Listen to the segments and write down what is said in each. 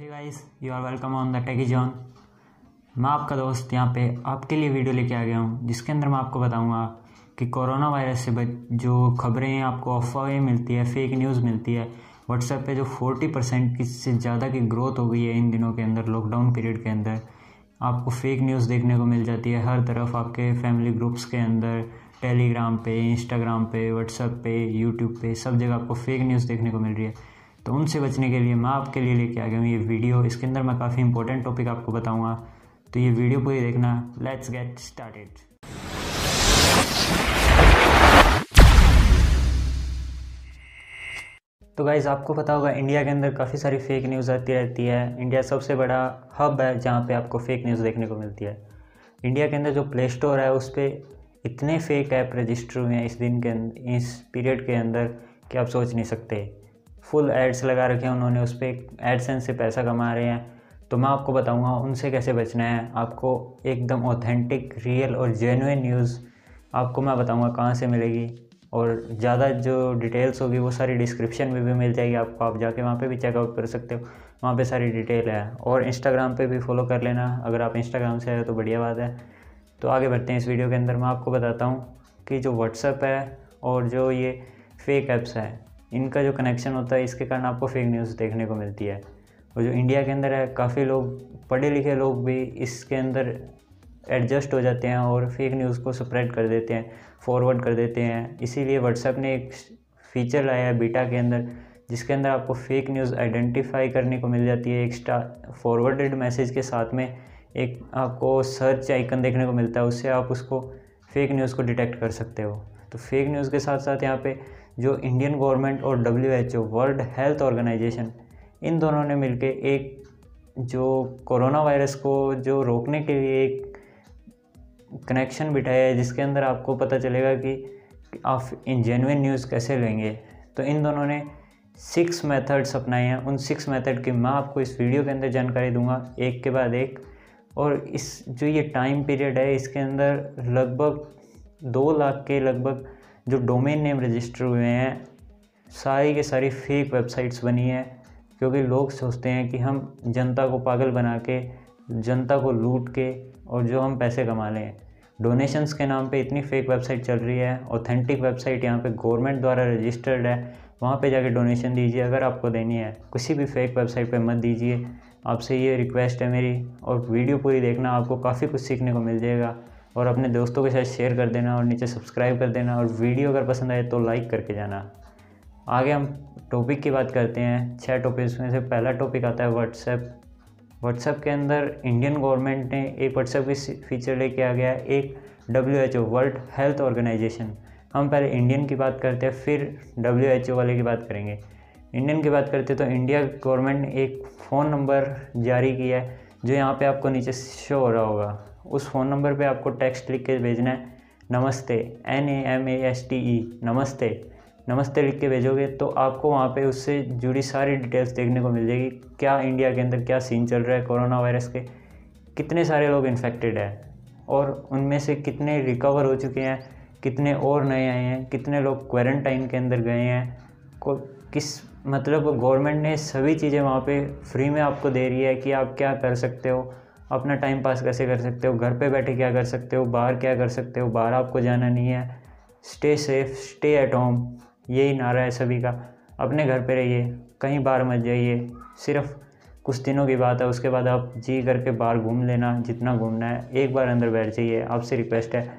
Guys you are welcome on the Techy John मैं आपका दोस्त यहाँ पे आपके लिए वीडियो लेके आ गया हूँ, जिसके अंदर मैं आपको बताऊँगा कि कोरोना वायरस से जो खबरें आपको अफवाहें मिलती है फेक न्यूज़ मिलती है व्हाट्सएप पे जो फोर्टी परसेंट की से ज़्यादा की ग्रोथ हो गई है इन दिनों के अंदर लॉकडाउन पीरियड के अंदर, आपको फेक न्यूज़ देखने को मिल जाती है हर तरफ़, आपके फैमिली ग्रुप्स के अंदर टेलीग्राम पे इंस्टाग्राम पे व्हाट्सएप पे यूट्यूब पे, सब जगह आपको फेक न्यूज़ देखने को मिल रही है। तो उनसे बचने के लिए मैं आपके लिए लेके आ गया हूँ ये वीडियो। इसके अंदर मैं काफ़ी इंपॉर्टेंट टॉपिक आपको बताऊँगा। तो ये वीडियो पूरी देखना। लेट्स गेट स्टार्टेड तो गाइज़ आपको पता होगा इंडिया के अंदर काफ़ी सारी फेक न्यूज़ आती रहती है। इंडिया सबसे बड़ा हब है जहाँ पे आपको फेक न्यूज़ देखने को मिलती है। इंडिया के अंदर जो प्ले स्टोर है, उस पर इतने फेक ऐप रजिस्टर हुए हैं इस दिन के इस पीरियड के अंदर कि आप सोच नहीं सकते। फुल एड्स लगा रखे हैं उन्होंने, उस पर एडसेंस से पैसा कमा रहे हैं। तो मैं आपको बताऊँगा उनसे कैसे बचना है। आपको एकदम ऑथेंटिक रियल और जेनुइन न्यूज़ आपको मैं बताऊँगा कहाँ से मिलेगी। और ज़्यादा जो डिटेल्स होगी वो सारी डिस्क्रिप्शन में भी मिल जाएगी आपको। आप जाके वहाँ पे भी चेकआउट कर सकते हो। वहाँ पे सारी डिटेल है। और इंस्टाग्राम पे भी फॉलो कर लेना। अगर आप इंस्टाग्राम से आए तो बढ़िया बात है। तो आगे बढ़ते हैं इस वीडियो के अंदर। मैं आपको बताता हूँ कि जो व्हाट्सअप है और जो ये फेक ऐप्स है इनका जो कनेक्शन होता है, इसके कारण आपको फेक न्यूज़ देखने को मिलती है। और जो इंडिया के अंदर है, काफ़ी लोग पढ़े लिखे लोग भी इसके अंदर एडजस्ट हो जाते हैं और फेक न्यूज़ को स्प्रेड कर देते हैं फॉरवर्ड कर देते हैं। इसीलिए व्हाट्सएप ने एक फीचर लाया है बीटा के अंदर, जिसके अंदर आपको फेक न्यूज़ आइडेंटिफाई करने को मिल जाती है। एक स्टार फॉरवर्डेड मैसेज के साथ में एक आपको सर्च आइकन देखने को मिलता है, उससे आप उसको फेक न्यूज़ को डिटेक्ट कर सकते हो। तो फेक न्यूज़ के साथ साथ यहाँ पे जो इंडियन गवर्नमेंट और W H O world health organisation इन दोनों ने मिलके एक जो कोरोना वायरस को जो रोकने के लिए एक कनेक्शन बिठाया है, जिसके अंदर आपको पता चलेगा कि आप इन जेनुइन न्यूज़ कैसे लेंगे। तो इन दोनों ने सिक्स मेथड्स अपनाए हैं। उन सिक्स मेथड की मैं आपको इस वीडियो के अंदर जानकारी दूँगा, एक के बाद एक। और इस जो ये टाइम पीरियड है, इसके अंदर लगभग दो लाख के लगभग जो डोमेन नेम रजिस्टर हुए हैं, सारी के सारी फेक वेबसाइट्स बनी हैं, क्योंकि लोग सोचते हैं कि हम जनता को पागल बना के, जनता को लूट के और जो हम पैसे कमा लें। डोनेशंस के नाम पे इतनी फेक वेबसाइट चल रही है ऑथेंटिक वेबसाइट यहाँ पे गवर्नमेंट द्वारा रजिस्टर्ड है, वहाँ पे जाके डोनेशन दीजिए अगर आपको देनी है। किसी भी फेक वेबसाइट पे मत दीजिए। आपसे ये रिक्वेस्ट है मेरी और वीडियो पूरी देखना आपको काफ़ी कुछ सीखने को मिल जाएगा। और अपने दोस्तों के साथ शेयर कर देना और नीचे सब्सक्राइब कर देना और वीडियो अगर पसंद आए तो लाइक करके जाना। आगे हम टॉपिक की बात करते हैं। छः टॉपिक्स में से पहला टॉपिक आता है व्हाट्सएप व्हाट्सएप के अंदर इंडियन गवर्नमेंट ने एक व्हाट्सएप की फीचर लेके आ गया एक W H O world health organisation हम पहले इंडियन की बात करते हैं, फिर डब्ल्यू एच ओ वाले की बात करेंगे। इंडियन की बात करते हैं तो इंडिया गवर्नमेंट ने एक फ़ोन नंबर जारी किया है, जो यहाँ पे आपको नीचे शो हो रहा होगा। उस फ़ोन नंबर पे आपको टेक्स्ट लिख के भेजना है, नमस्ते N A M A S T E नमस्ते। नमस्ते लिख के भेजोगे तो आपको वहाँ पे उससे जुड़ी सारी डिटेल्स देखने को मिल जाएगी, क्या इंडिया के अंदर क्या सीन चल रहा है कोरोना वायरस के, कितने सारे लोग इन्फेक्टेड हैं और उनमें से कितने रिकवर हो चुके हैं, कितने और नए आए हैं, कितने लोग क्वारंटाइन के अंदर गए हैं, को किस मतलब गवर्नमेंट ने सभी चीज़ें वहाँ पे फ्री में आपको दे रही है कि आप क्या कर सकते हो अपना टाइम पास कैसे कर सकते हो? घर पे बैठे क्या कर सकते हो? बाहर क्या कर सकते हो? बाहर आपको जाना नहीं है। Stay safe stay at home यही नारा है सभी का। अपने घर पे रहिए, कहीं बाहर मत जाइए। सिर्फ़ कुछ दिनों की बात है, उसके बाद आप जी करके बाहर घूम लेना, जितना घूमना है। एक बार अंदर बैठ जाइए, आपसे रिक्वेस्ट है।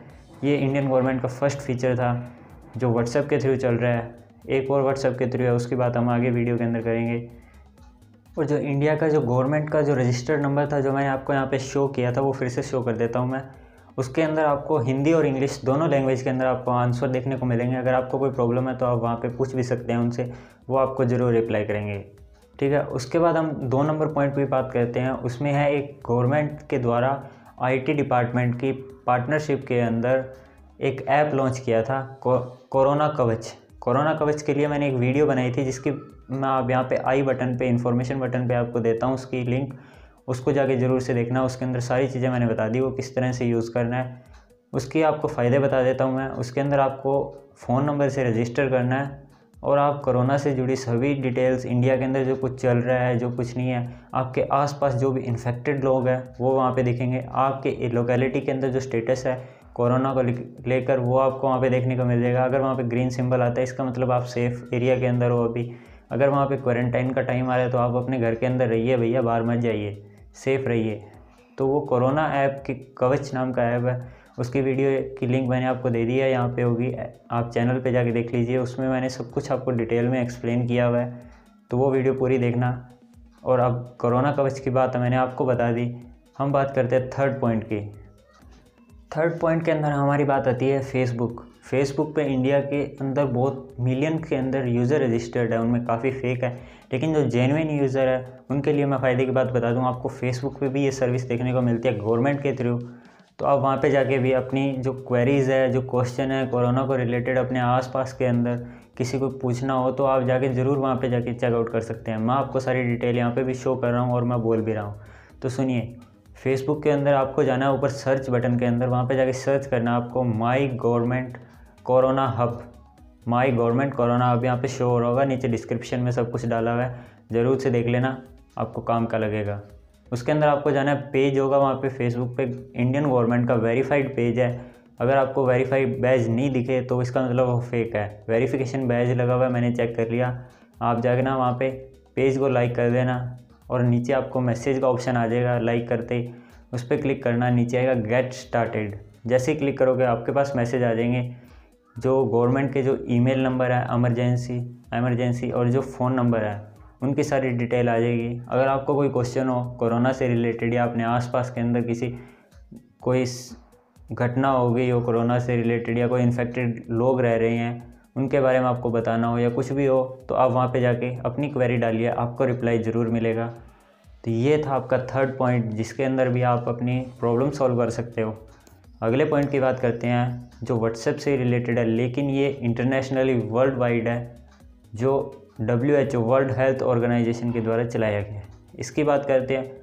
ये इंडियन गवर्नमेंट का फ़र्स्ट फीचर था, जो व्हाट्सएप के थ्रू चल रहा है। एक और व्हाट्सएप के थ्रू है, उसकी बात हम आगे वीडियो के अंदर करेंगे। और जो इंडिया का जो गवर्नमेंट का जो रजिस्टर्ड नंबर था जो मैंने आपको यहाँ पे शो किया था, वो फिर से शो कर देता हूँ मैं। उसके अंदर आपको हिंदी और इंग्लिश दोनों लैंग्वेज के अंदर आपको आंसर देखने को मिलेंगे। अगर आपको कोई प्रॉब्लम है तो आप वहाँ पे पूछ भी सकते हैं उनसे, वो आपको ज़रूर रिप्लाई करेंगे। ठीक है? उसके बाद हम दो नंबर पॉइंट की बात करते हैं। उसमें है एक गवर्नमेंट के द्वारा आईटी डिपार्टमेंट की पार्टनरशिप के अंदर एक ऐप लॉन्च किया था कोरोना कवच। कोरोना कवच के लिए मैंने एक वीडियो बनाई थी जिसकी मैं आप यहाँ पे आई बटन पे इंफॉर्मेशन बटन पे आपको देता हूँ उसकी लिंक उसको जाके ज़रूर से देखना, उसके अंदर सारी चीज़ें मैंने बता दी, वो किस तरह से यूज़ करना है। उसके आपको फ़ायदे बता देता हूँ मैं। उसके अंदर आपको फ़ोन नंबर से रजिस्टर करना है और आप कोरोना से जुड़ी सभी डिटेल्स इंडिया के अंदर जो कुछ चल रहा है, जो कुछ नहीं है, आपके आसपास जो भी इन्फेक्टेड लोग हैं, वो वहाँ पे दिखेंगे। आपके लोकेलिटी के अंदर जो स्टेटस है, कोरोना को लेकर वो आपको वहाँ पे देखने को मिल जाएगा। अगर वहाँ पे ग्रीन सिंबल आता है, इसका मतलब आप सेफ़ एरिया के अंदर हो अभी। अगर वहाँ पे क्वारंटाइन का टाइम आ रहा है तो आप अपने घर के अंदर रहिए भैया, बाहर मत जाइए सेफ़ रहिए। तो वो कोरोना ऐप की कवच नाम का ऐप है, उसकी वीडियो की लिंक मैंने आपको दे दी है, यहाँ पे होगी। आप चैनल पे जाके देख लीजिए, उसमें मैंने सब कुछ आपको डिटेल में एक्सप्लेन किया हुआ है। तो वो वीडियो पूरी देखना। और अब कोरोना कवच की बात मैंने आपको बता दी। हम बात करते हैं थर्ड पॉइंट की। थर्ड पॉइंट के अंदर हमारी बात आती है फेसबुक फेसबुक पे इंडिया के अंदर बहुत मिलियन के अंदर यूज़र रजिस्टर्ड है, उनमें काफ़ी फेक है. लेकिन जो जेनविन यूज़र है, उनके लिए मैं फ़ायदे की बात बता दूँ, आपको फेसबुक पे भी ये सर्विस देखने को मिलती है गवर्नमेंट के थ्रू तो आप वहाँ पे जाके भी अपनी जो क्वेरीज़ है, जो क्वेश्चन है कोरोना को रिलेटेड अपने आसपास के अंदर किसी को पूछना हो तो आप जाके ज़रूर वहाँ पे जाके चेकआउट कर सकते हैं. मैं आपको सारी डिटेल यहाँ पे भी शो कर रहा हूँ और मैं बोल भी रहा हूँ. तो सुनिए फेसबुक के अंदर आपको जाना है, ऊपर सर्च बटन के अंदर, वहाँ पे जाके सर्च करना आपको my government corona hub my government corona hub यहाँ पे शो हो रहा होगा, नीचे डिस्क्रिप्शन में सब कुछ डाला हुआ है। ज़रूर से देख लेना, आपको काम का लगेगा। उसके अंदर आपको जाना है पेज होगा वहाँ पे फेसबुक पे। इंडियन गवर्नमेंट का वेरीफाइड पेज है। अगर आपको वेरीफाइड बैज नहीं दिखे तो इसका मतलब वो फेक है। वेरीफिकेशन बैज लगा हुआ है, मैंने चेक कर लिया। आप जाके ना वहाँ पे पेज को लाइक कर देना। और नीचे आपको मैसेज का ऑप्शन आ जाएगा लाइक करते, उस पर क्लिक करना, नीचे आएगा गेट स्टार्टेड जैसे क्लिक करोगे, आपके पास मैसेज आ जाएँगे, जो गवर्नमेंट के जो ईमेल नंबर है एमरजेंसी एमरजेंसी और जो फ़ोन नंबर है, उनकी सारी डिटेल आ जाएगी। अगर आपको कोई क्वेश्चन हो, कोरोना से रिलेटेड या अपने आसपास के अंदर किसी, कोई घटना हो गई हो, कोरोना से रिलेटेड या कोई इन्फेक्टेड लोग रह रहे हैं उनके बारे में आपको बताना हो या कुछ भी हो तो आप वहाँ पे जाके अपनी क्वेरी डालिए, आपको रिप्लाई ज़रूर मिलेगा। तो ये था आपका थर्ड पॉइंट जिसके अंदर भी आप अपनी प्रॉब्लम सॉल्व कर सकते हो। अगले पॉइंट की बात करते हैं, जो व्हाट्सएप से रिलेटेड है, लेकिन ये इंटरनेशनली वर्ल्ड वाइड है, जो W H O world health organisation के द्वारा चलाया गया है। इसकी बात करते हैं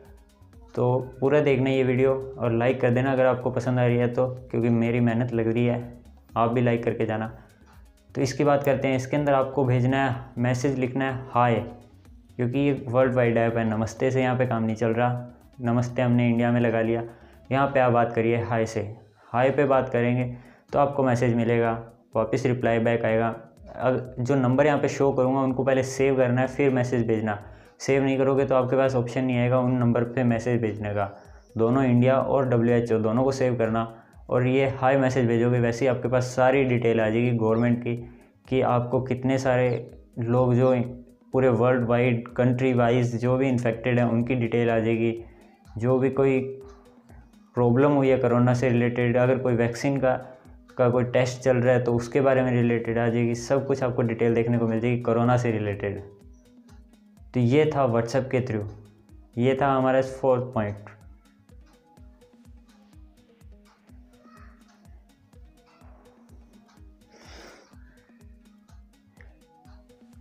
तो पूरा देखना ये वीडियो और लाइक कर देना अगर आपको पसंद आ रही है तो क्योंकि मेरी मेहनत लग रही है। आप भी लाइक करके जाना। तो इसकी बात करते हैं, इसके अंदर आपको भेजना है, मैसेज लिखना है, हाय, क्योंकि ये वर्ल्ड वाइड ऐप है, नमस्ते से यहाँ पे काम नहीं चल रहा, नमस्ते हमने इंडिया में लगा लिया, यहाँ पे आप बात करिए हाय से, हाय पे बात करेंगे तो आपको मैसेज मिलेगा, वापस रिप्लाई बैक आएगा जो नंबर यहाँ पे शो करूँगा उनको पहले सेव करना है, फिर मैसेज भेजना सेव नहीं करोगे तो आपके पास ऑप्शन नहीं आएगा उन नंबर पर मैसेज भेजने का, दोनों इंडिया और ओ दोनों को सेव करना और ये हाई मैसेज भेजोगे वैसे ही आपके पास सारी डिटेल आ जाएगी गवर्नमेंट की, कि आपको कितने सारे लोग जो पूरे वर्ल्ड वाइड कंट्री वाइज जो भी इन्फेक्टेड हैं, उनकी डिटेल आ जाएगी। जो भी कोई प्रॉब्लम हुई है कोरोना से रिलेटेड अगर कोई वैक्सीन का का कोई टेस्ट चल रहा है तो उसके बारे में रिलेटेड आ जाएगी। सब कुछ आपको डिटेल देखने को मिल जाएगी कोरोना से रिलेटेड तो ये था व्हाट्सएप के थ्रू ये था हमारा फोर्थ पॉइंट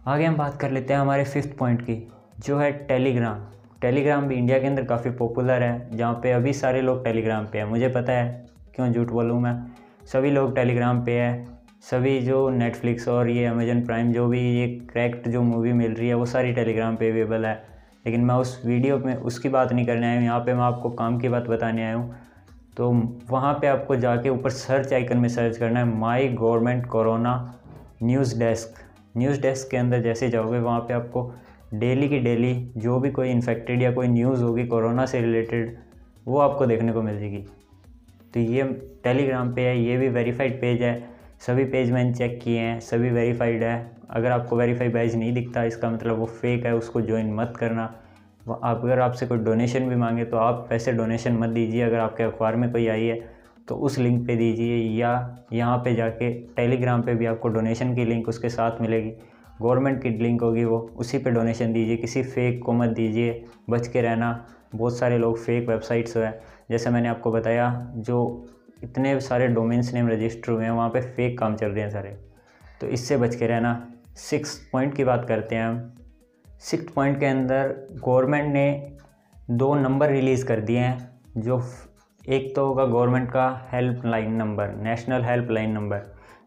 आगे हम बात कर लेते हैं हमारे फिफ्थ पॉइंट की, जो है टेलीग्राम टेलीग्राम भी इंडिया के अंदर काफ़ी पॉपुलर है, जहाँ पे अभी सारे लोग टेलीग्राम पे हैं। मुझे पता है, क्यों झूठ बोलूँ मैं? सभी लोग टेलीग्राम पे है। सभी जो नेटफ्लिक्स और ये अमेजन प्राइम जो भी ये क्रैक्ट जो मूवी मिल रही है, वो सारी टेलीग्राम पे अवेलेबल है। लेकिन मैं उस वीडियो में, उसकी बात नहीं करने आया हूँ। यहाँ पे मैं आपको काम की बात बताने आया हूँ। तो वहाँ पे आपको जाके ऊपर सर्च आइकन में सर्च करना है my government corona news desk news desk के अंदर जैसे जाओगे, वहाँ पे आपको डेली की डेली जो भी कोई इन्फेक्टेड या कोई न्यूज़ होगी कोरोना से रिलेटेड वो आपको देखने को मिल जाएगी। तो ये टेलीग्राम पे है, ये भी वेरीफाइड पेज है। सभी पेज मैंने चेक किए हैं, सभी वेरीफाइड है। अगर आपको वेरीफाइड पेज नहीं दिखता, इसका मतलब वो फेक है, उसको ज्वाइन मत करना। आप अगर आपसे कोई डोनेशन भी मांगे तो आप पैसे डोनेशन मत दीजिए। अगर आपके अखबार में कोई आई है तो उस लिंक पे दीजिए या यहाँ पे जाके टेलीग्राम पे भी आपको डोनेशन की लिंक उसके साथ मिलेगी। गवर्नमेंट की लिंक होगी वो, उसी पे डोनेशन दीजिए। किसी फेक को मत दीजिए, बच के रहना। बहुत सारे लोग फेक वेबसाइट्स हैं, जैसे मैंने आपको बताया, जो इतने सारे डोमेन्स नेम रजिस्टर हुए हैं, वहाँ पे फेक काम चल रहे हैं सारे। तो इससे बच के रहना। सिक्स पॉइंट की बात करते हैं हम। सिक्स पॉइंट के अंदर गवर्नमेंट ने दो नंबर रिलीज़ कर दिए हैं, जो एक तो होगा गवर्नमेंट का helpline number, national helpline number,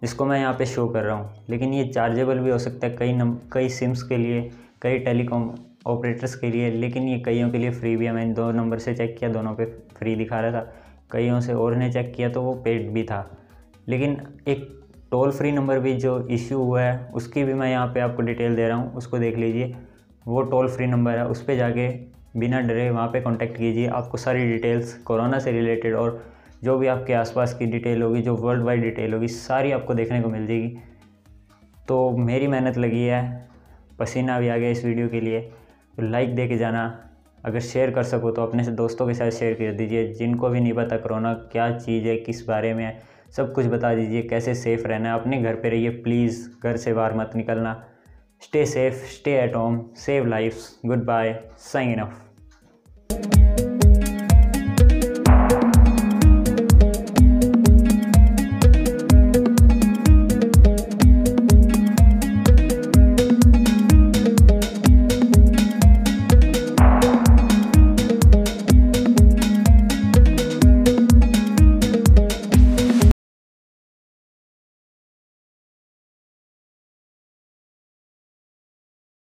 जिसको मैं यहाँ पे शो कर रहा हूँ। लेकिन ये चार्जेबल भी हो सकता है कई नम, कई सिम्स के लिए, कई टेलीकॉम ऑपरेटर्स के लिए, लेकिन ये कईयों के लिए फ्री भी है। मैंने दो नंबर से चेक किया, दोनों पे फ्री दिखा रहा था। कईयों से और ने चेक किया तो वो पेड भी था। लेकिन एक टोल फ्री नंबर भी जो इश्यू हुआ है, उसकी भी मैं यहाँ पे आपको डिटेल दे रहा हूँ, उसको देख लीजिए। वो टोल फ्री नंबर है, उस पर जाके बिना डरे वहाँ पे कांटेक्ट कीजिए। आपको सारी डिटेल्स कोरोना से रिलेटेड और जो भी आपके आसपास की डिटेल होगी, जो वर्ल्ड वाइड डिटेल होगी, सारी आपको देखने को मिल जाएगी। तो मेरी मेहनत लगी है। पसीना भी आ गया इस वीडियो के लिए। तो लाइक दे के जाना। अगर शेयर कर सको तो अपने से दोस्तों के साथ शेयर कर दीजिए। जिनको भी नहीं पता कोरोना क्या चीज़ है, किस बारे में है, सब कुछ बता दीजिए। कैसे सेफ़ रहना है। अपने घर पे रहिए। प्लीज़ घर से बाहर मत निकलना। Stay safe stay at home save life goodbye sign off Thank you.